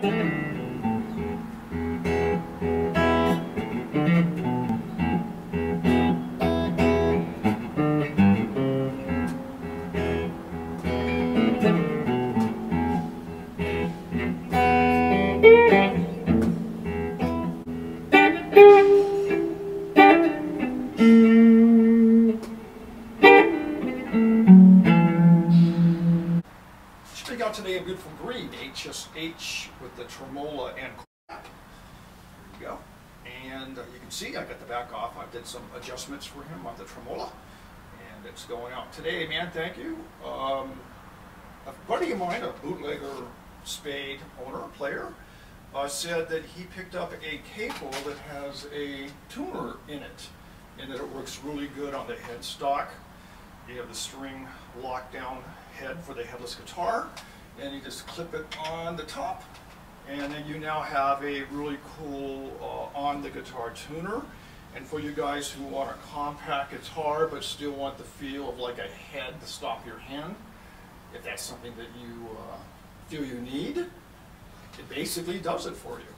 Musik out today a beautiful green HSH with the tremolo and crap. There you go. And uh, you can see I got the back off. I did some adjustments for him on the tremolo. And it's going out today, man. Thank you. Um, a buddy of mine, a bootlegger spade owner, player, uh, said that he picked up a cable that has a tuner in it and that it works really good on the headstock. You have the string lockdown head for the headless guitar and you just clip it on the top and then you now have a really cool uh, on the guitar tuner. And for you guys who want a compact guitar but still want the feel of like a head to stop your hand if that's something that you uh, feel you need it basically does it for you.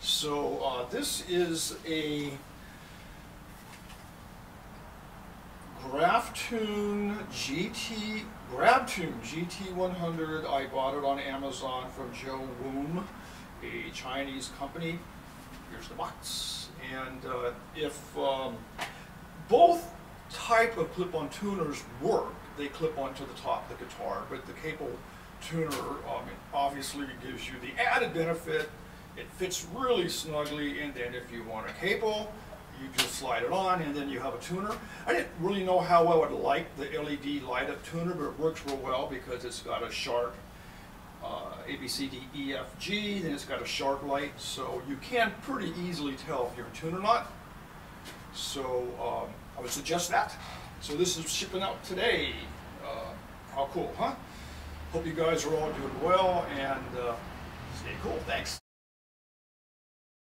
So uh, this is a Graphtune GT, Grabtune GT100. I bought it on Amazon from Joe Woom, a Chinese company. Here's the box. And uh, if um, both type of clip-on tuners work, they clip onto the top of the guitar, but the cable tuner um, obviously gives you the added benefit. It fits really snugly, and then if you want a cable, you just slide it on and then you have a tuner. I didn't really know how I would like the LED light up tuner, but it works real well because it's got a sharp uh, A, B, C, D, E, F, G, then it's got a sharp light, so you can pretty easily tell if you're in tune or not. So um, I would suggest that. So this is shipping out today. Uh, how cool, huh? Hope you guys are all doing well and uh, stay cool. Thanks.